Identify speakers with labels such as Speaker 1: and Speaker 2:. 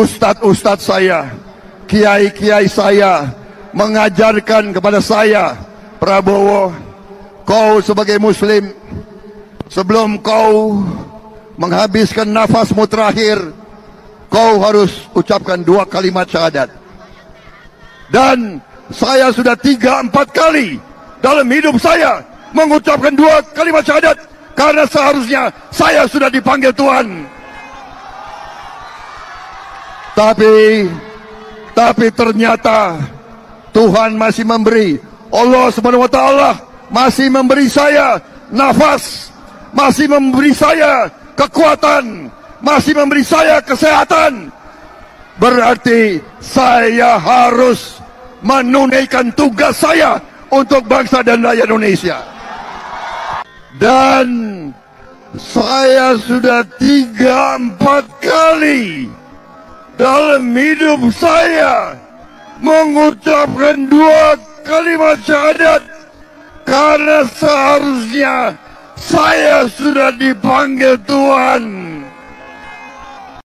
Speaker 1: Ustadz-ustadz saya, kiai-kiai saya mengajarkan kepada saya, Prabowo, kau sebagai muslim, sebelum kau menghabiskan nafasmu terakhir, kau harus ucapkan dua kalimat syahadat. Dan saya sudah tiga empat kali dalam hidup saya mengucapkan dua kalimat syahadat karena seharusnya saya sudah dipanggil Tuhan. Tapi tapi ternyata Tuhan masih memberi Allah taala masih memberi saya nafas, masih memberi saya kekuatan, masih memberi saya kesehatan. Berarti saya harus menunaikan tugas saya untuk bangsa dan rakyat Indonesia. Dan saya sudah tiga empat kali dalam hidup saya mengucapkan dua kalimat syahadat karena seharusnya saya sudah dipanggil Tuhan